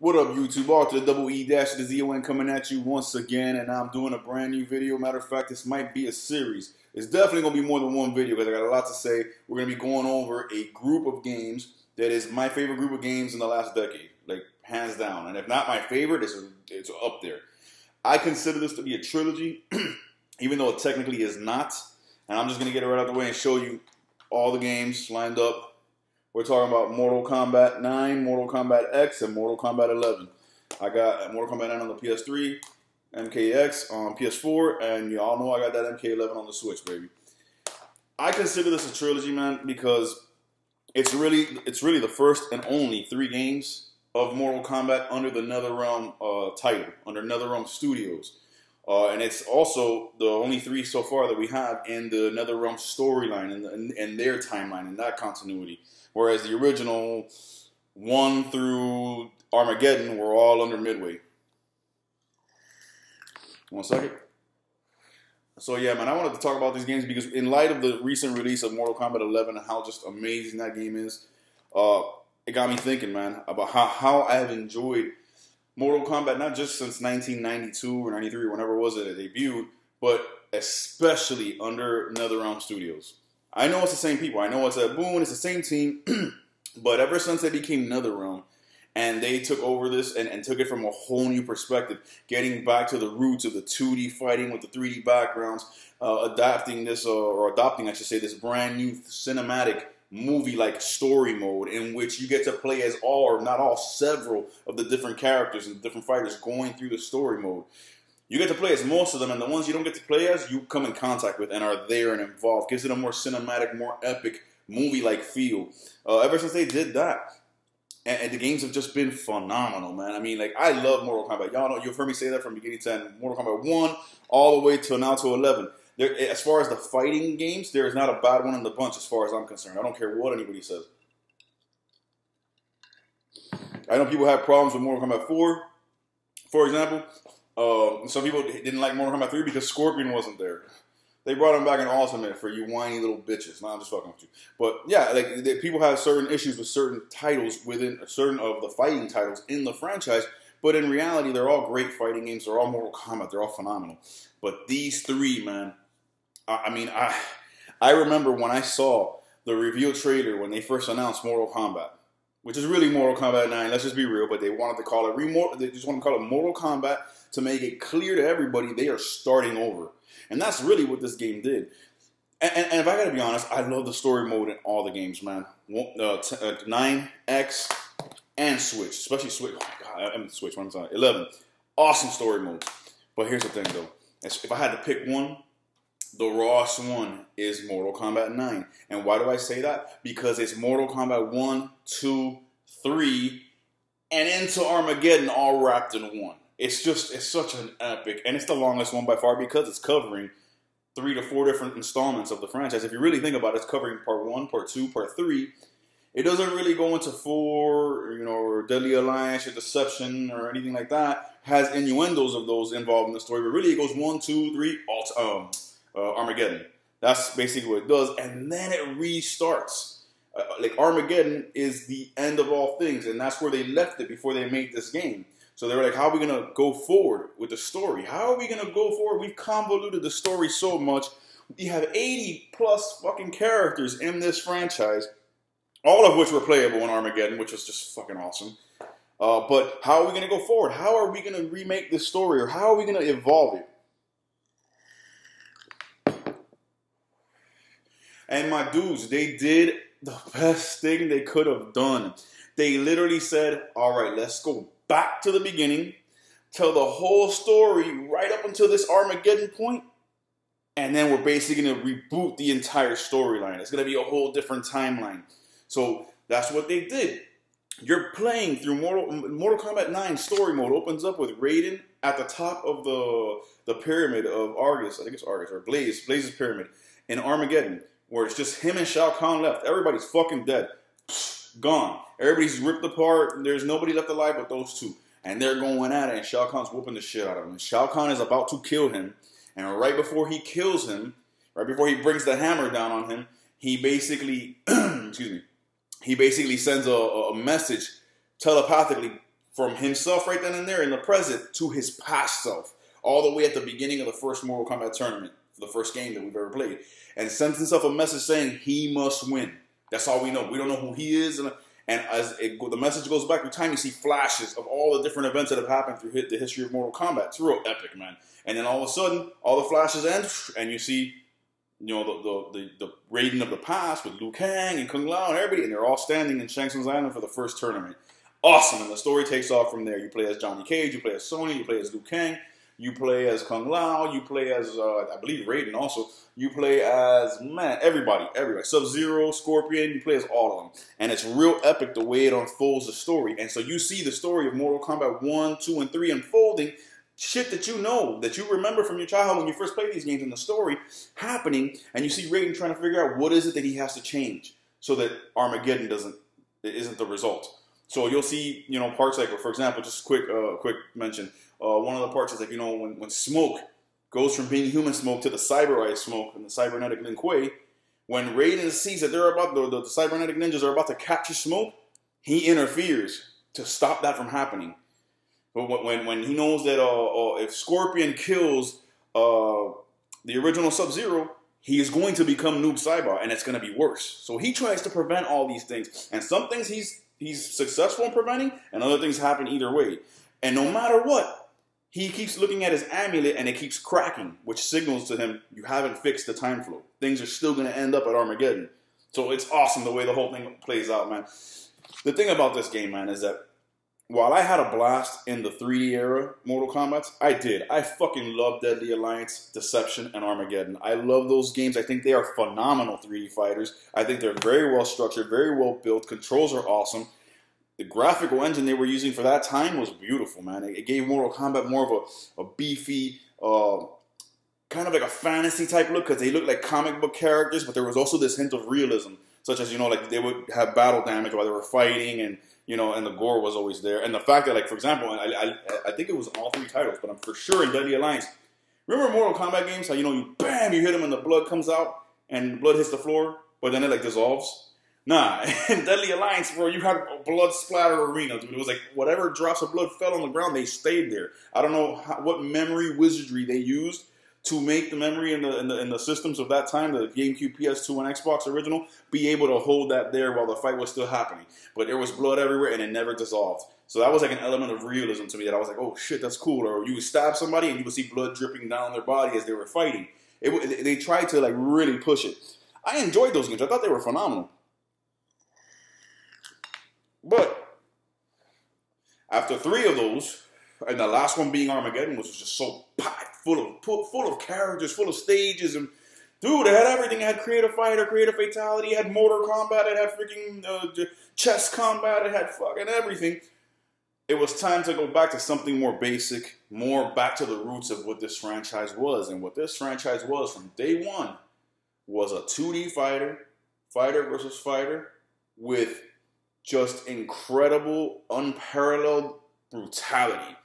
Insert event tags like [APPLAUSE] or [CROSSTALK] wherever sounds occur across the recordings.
What up, YouTube? Arthur, the double E dash the Z-O-N coming at you once again, and I'm doing a brand new video. Matter of fact, this might be a series. It's definitely going to be more than one video because I got a lot to say. We're going to be going over a group of games that is my favorite group of games in the last decade, like hands down. And if not my favorite, it's, it's up there. I consider this to be a trilogy, [CLEARS THROAT] even though it technically is not. And I'm just going to get it right out the way and show you all the games lined up we're talking about Mortal Kombat 9, Mortal Kombat X, and Mortal Kombat 11. I got Mortal Kombat 9 on the PS3, MKX on PS4, and y'all know I got that MK11 on the Switch, baby. I consider this a trilogy, man, because it's really it's really the first and only three games of Mortal Kombat under the NetherRealm uh, title, under NetherRealm Studios. Uh, and it's also the only three so far that we have in the NetherRealm storyline and their timeline in that continuity. Whereas the original one through Armageddon were all under Midway. One second. So yeah, man, I wanted to talk about these games because in light of the recent release of Mortal Kombat 11 and how just amazing that game is, uh, it got me thinking, man, about how, how I have enjoyed Mortal Kombat not just since 1992 or 93 or whenever it was that it debuted, but especially under NetherRealm Studios. I know it's the same people. I know it's a boom. It's the same team. [CLEARS THROAT] but ever since they became NetherRealm and they took over this and, and took it from a whole new perspective, getting back to the roots of the 2D fighting with the 3D backgrounds, uh, adapting this uh, or adopting, I should say, this brand new cinematic movie-like story mode in which you get to play as all or not all several of the different characters and different fighters going through the story mode. You get to play as most of them, and the ones you don't get to play as, you come in contact with and are there and involved. Gives it a more cinematic, more epic, movie-like feel. Uh, ever since they did that, and, and, the games have just been phenomenal, man. I mean, like I love Mortal Kombat. Y'all know you've heard me say that from beginning to end. Mortal Kombat one all the way to now to eleven. There, as far as the fighting games, there is not a bad one in the bunch, as far as I'm concerned. I don't care what anybody says. I know people have problems with Mortal Kombat 4, for example. Uh, some people didn't like Mortal Kombat 3 because Scorpion wasn't there. They brought him back in Ultimate for you whiny little bitches. No, I'm just fucking with you. But yeah, like they, people have certain issues with certain titles within certain of the fighting titles in the franchise. But in reality, they're all great fighting games. They're all Mortal Kombat. They're all phenomenal. But these three, man, I, mean, I I remember when I saw the reveal trailer when they first announced Mortal Kombat, which is really Mortal Kombat 9. Let's just be real, but they wanted to call it They just want to call it Mortal Kombat to make it clear to everybody they are starting over. And that's really what this game did. And, and, and if I gotta be honest, I love the story mode in all the games, man. Uh, t- uh, 9, X, and Switch, especially Switch. Oh my god, I mean Switch. One time, 11. Awesome story mode. But here's the thing, though. If I had to pick one, the rawest one is Mortal Kombat 9. And why do I say that? Because it's Mortal Kombat 1, 2, 3, and into Armageddon all wrapped in one it's just it's such an epic, and it's the longest one by far because it's covering three to four different installments of the franchise. If you really think about it, it's covering part one, part two, part three. It doesn't really go into four, you know, or Deadly Alliance or Deception or anything like that. Has innuendos of those involved in the story, but really it goes one, two, three, alt, um, uh, Armageddon. That's basically what it does, and then it restarts. Uh, like Armageddon is the end of all things, and that's where they left it before they made this game. So they were like, how are we to go forward with the story? How are we to go forward? We've convoluted the story so much. We have 80 plus fucking characters in this franchise, all of which were playable in Armageddon, which was just fucking awesome. Uh, but how are we going to go forward? How are we going to remake this story or how are we going to evolve it? And my dudes, they did the best thing they could have done. They literally said, all right, let's go back to the beginning, tell the whole story right up until this Armageddon point, and then we're basically going to reboot the entire storyline. It's going to be a whole different timeline. So that's what they did. You're playing through Mortal, Mortal Kombat 9 story mode opens up with Raiden at the top of the the pyramid of Argus. I think it's Argus or Blaze, Blaze's pyramid in Armageddon, where it's just him and Shao Kahn left. Everybody's fucking dead gone. Everybody's ripped apart. There's nobody left alive but those two. And they're going at it, and Shao Kahn's whooping the shit out of him. And Shao Kahn is about to kill him. And right before he kills him, right before he brings the hammer down on him, he basically, [CLEARS THROAT] excuse me, he basically sends a, a message telepathically from himself right then and there in the present to his past self, all the way at the beginning of the first Mortal Kombat tournament, the first game that we've ever played, and sends himself a message saying he must win. That's all we know. We don't know who he is, and, and as it, the message goes back through time, you see flashes of all the different events that have happened through the history of Mortal Kombat. It's real epic, man. And then all of a sudden, all the flashes end, and you see you know, the, the, the, the Raiden of the past with Liu Kang and Kung Lao and everybody, and they're all standing in Shang Tsung's Island for the first tournament. Awesome, and the story takes off from there. You play as Johnny Cage, you play as Sonya, you play as Liu Kang, you play as Kung Lao, you play as, uh, I believe, Raiden also. You play as, man, everybody, everybody. Sub-Zero, Scorpion, you play as all of them. And it's real epic the way it unfolds the story. And so you see the story of Mortal Kombat 1, 2, and 3 unfolding shit that you know, that you remember from your childhood when you first played these games and the story happening, and you see Raiden trying to figure out what is it that he has to change so that Armageddon doesn't is isn't the result. So you'll see, you know, parts like, for example, just quick, uh, quick mention. Uh, one of the parts is like, you know, when, when smoke goes from being human smoke to the cyber ice smoke and the cybernetic Lin Kuei, when Raiden sees that they're about the, the, the cybernetic ninjas are about to capture smoke, he interferes to stop that from happening. But when when he knows that uh, uh, if Scorpion kills uh, the original Sub Zero, he is going to become Noob Saibot, and it's going to be worse. So he tries to prevent all these things, and some things he's he's successful in preventing, and other things happen either way. And no matter what, he keeps looking at his amulet, and it keeps cracking, which signals to him you haven't fixed the time flow. Things are still going to end up at Armageddon. So it's awesome the way the whole thing plays out, man. The thing about this game, man, is that while I had a blast in the 3D era Mortal Kombat, I did. I fucking love Deadly Alliance, Deception, and Armageddon. I love those games. I think they are phenomenal 3D fighters. I think they're very well structured, very well built. Controls are awesome. The graphical engine they were using for that time was beautiful, man. It, gave Mortal Kombat more of a, a beefy, uh, kind of like a fantasy type look because they looked like comic book characters, but there was also this hint of realism, such as, you know, like they would have battle damage while they were fighting and you know, and the gore was always there. And the fact that, like, for example, I, I, I think it was all three titles, but I'm for sure in Deadly Alliance. Remember Mortal Kombat games? How, you know, you bam, you hit them and the blood comes out and blood hits the floor, but then it, like, dissolves? Nah, [LAUGHS] in Deadly Alliance, bro, you had blood splatter arena, dude. It was like whatever drops of blood fell on the ground, they stayed there. I don't know how, what memory wizardry they used to make the memory in the, in the, in the systems of that time, the GameCube, PS2, and Xbox original, be able to hold that there while the fight was still happening. But there was blood everywhere and it never dissolved. So that was like an element of realism to me that I was like, oh shit, that's cool. Or you would stab somebody and you would see blood dripping down their body as they were fighting. It, they tried to like really push it. I enjoyed those games. I thought they were phenomenal. But after three of those, and the last one being Armageddon, was just so packed full of full of characters, full of stages, and dude, it had everything. It had creative fighter, creative fatality, it had Motor Kombat, it had freaking uh, chess combat, it had fucking everything. It was time to go back to something more basic, more back to the roots of what this franchise was, and what this franchise was from day one was a 2D fighter, fighter versus fighter, with just incredible, unparalleled brutality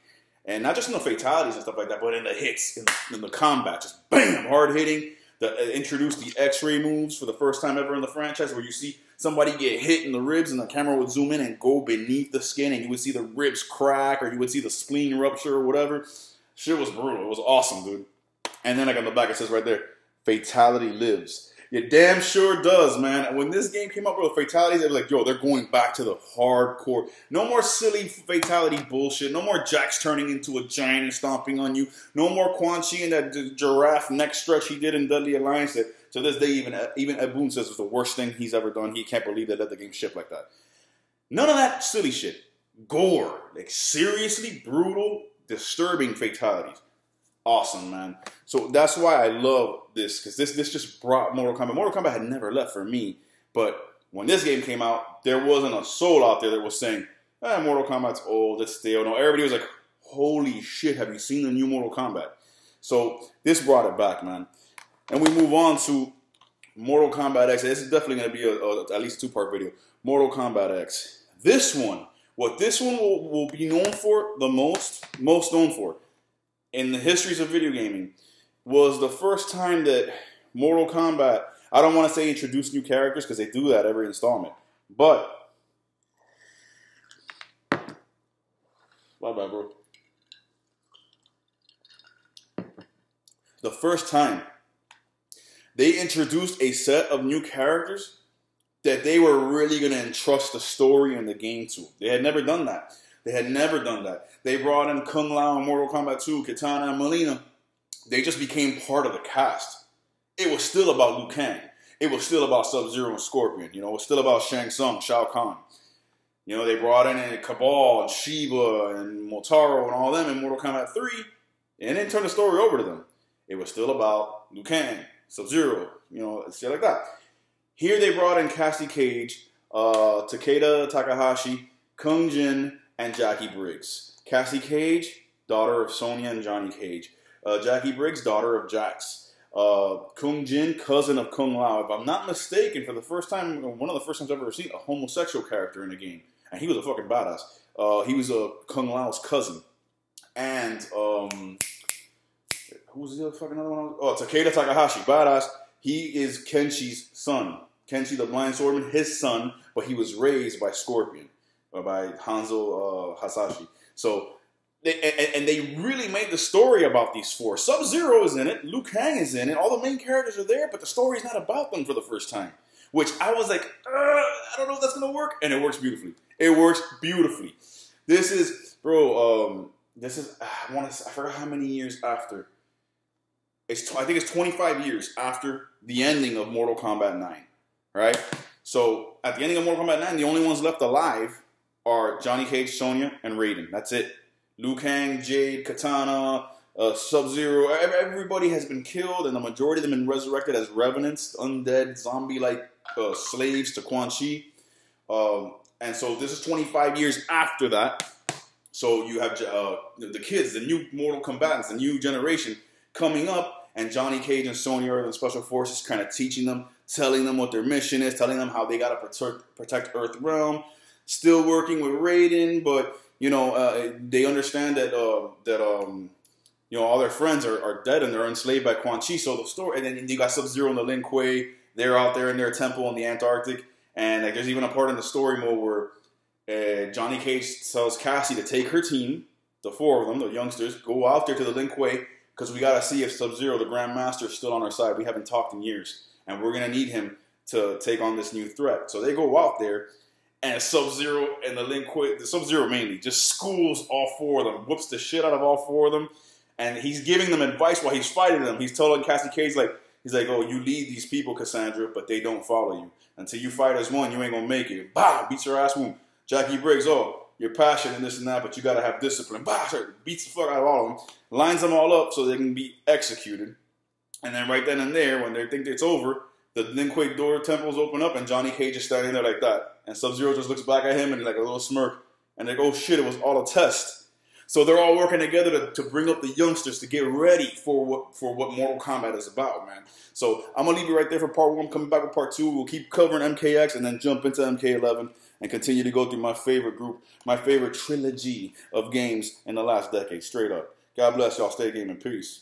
and not just in the fatalities and stuff like that, but in the hits, in, in the combat, just bam, hard hitting. The, uh, introduced the X-ray moves for the first time ever in the franchise, where you see somebody get hit in the ribs, and the camera would zoom in and go beneath the skin, and you would see the ribs crack, or you would see the spleen rupture, or whatever. Shit was brutal. It was awesome, dude. And then like on the back, it says right there, "Fatality lives." You damn sure does, man. When this game came up with fatalities, they were like, yo, they're going back to the hardcore. No more silly fatality bullshit. No more Jax turning into a giant and stomping on you. No more Quan Chi and that giraffe neck stretch he did in Deadly Alliance that to this day even even Ed Boon says was the worst thing he's ever done. He can't believe they let the game ship like that. None of that silly shit. Gore. Like seriously brutal, disturbing fatalities awesome, man. So that's why I love this because this this just brought Mortal Kombat. Mortal Kombat had never left for me, but when this game came out, there wasn't a soul out there that was saying, "Ah, Mortal Kombat's old, it's stale." No, everybody was like, "Holy shit, have you seen the new Mortal Kombat?" So this brought it back, man. And we move on to Mortal Kombat X. This is definitely going to be a, a, at least two part video. Mortal Kombat X. This one, what this one will, will be known for the most, most known for, in the histories of video gaming was the first time that Mortal Kombat, I don't want to say introduced new characters because they do that every installment, but Bye bye, bro. The first time they introduced a set of new characters that they were really going to entrust the story and the game to. They had never done that. They had never done that. They brought in Kung Lao and Mortal Kombat 2, Katana and Mileena. They just became part of the cast. It was still about Liu Kang. It was still about Sub Zero and Scorpion. You know, it was still about Shang Tsung, Shao Kahn. You know, they brought in Cabal and Sheeva and Motaro and all them in Mortal Kombat 3 and then turned the story over to them. It was still about Liu Kang, Sub Zero, you know, shit like that. Here they brought in Cassie Cage, uh, Takeda Takahashi, Kung Jin, and Jacqui Briggs. Cassie Cage, daughter of Sonya and Johnny Cage. Uh, Jacqui Briggs, daughter of Jax. Uh, Kung Jin, cousin of Kung Lao. If I'm not mistaken, for the first time, one of the first times I've ever seen a homosexual character in a game, and he was a fucking badass. Uh, he was a uh, Kung Lao's cousin, and um, who was the other fucking other one? Oh, Takeda Takahashi, badass. He is Kenshi's son. Kenshi the Blind Swordman, his son, but he was raised by Scorpion, or by Hanzo uh, Hasashi. So, they, and, and, they really made the story about these four. Sub Zero is in it, Liu Kang is in it, all the main characters are there, but the story is not about them for the first time. Which I was like, I don't know if that's gonna work, and it works beautifully. It works beautifully. This is, bro. Um, this is I want to. I forgot how many years after. It's I think it's 25 years after the ending of Mortal Kombat 9 right? So at the ending of Mortal Kombat 9, the only ones left alive are Johnny Cage, Sonya, and Raiden. That's it. Liu Kang, Jade, Katana, uh, Sub Zero, everybody has been killed, and the majority of them been resurrected as revenants, undead, zombie like uh, slaves to Quan Chi. Um, and so this is 25 years after that. So you have uh, the kids, the new Mortal combatants, the new generation coming up, and Johnny Cage and Sonya and Special Forces kind of teaching them telling them what their mission is, telling them how they got to protect, protect Earth Realm. Still working with Raiden, but you know uh, they understand that uh, that um, you know all their friends are, are dead and they're enslaved by Quan Chi. So the story, and then you got Sub Zero and the Lin Kuei. They're out there in their temple in the Antarctic, and like there's even a part in the story mode where uh, Johnny Cage tells Cassie to take her team, the four of them, the youngsters, go out there to the Lin Kuei because we got to see if Sub Zero, the Grand Master, is still on our side. We haven't talked in years and we're gonna need him to take on this new threat. So they go out there, and Sub Zero and the Lin Kuei, the Sub Zero mainly, just schools all four of them, whoops the shit out of all four of them, and he's giving them advice while he's fighting them. He's telling Cassie Cage like, he's like, oh, you lead these people, Cassandra, but they don't follow you. Until you fight as one, you ain't gonna make it. Bah, beats her ass wound. Jacqui Briggs, oh, you're passionate and this and that, but you gotta have discipline. Bah, beats the fuck out of all of them, lines them all up so they can be executed. And then right then and there, when they think it's over, the Lin door temples open up and Johnny Cage is standing there like that. And Sub Zero just looks back at him and like a little smirk. And they go, oh shit, it was all a test. So they're all working together to, to bring up the youngsters to get ready for what for what Mortal Kombat is about, man. So I'm gonna leave you right there for part one. Coming back with part two. We'll keep covering MKX and then jump into MK11 and continue to go through my favorite group, my favorite trilogy of games in the last decade. Straight up. God bless y'all. Stay gaming. Peace.